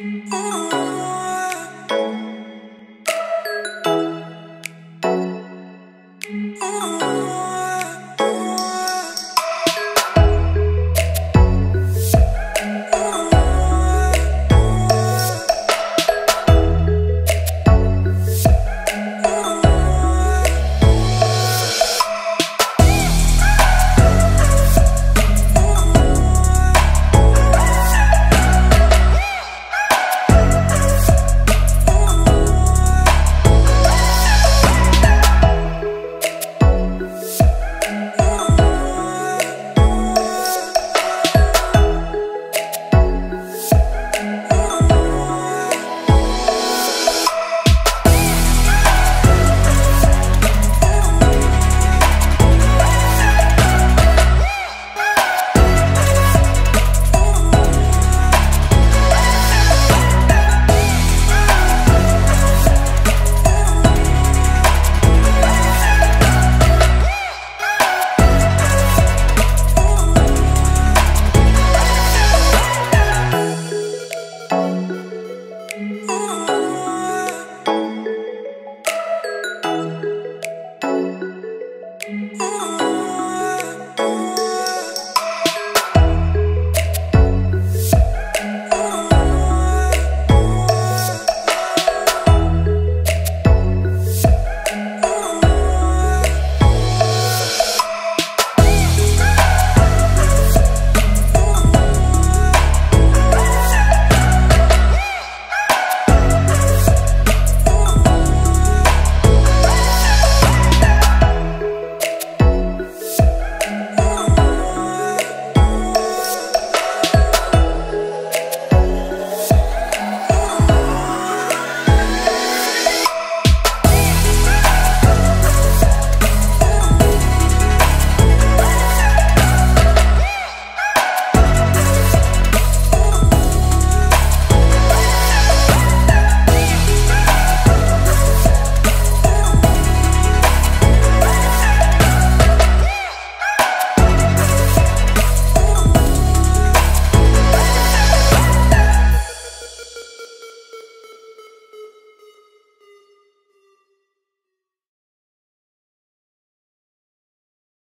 Oh.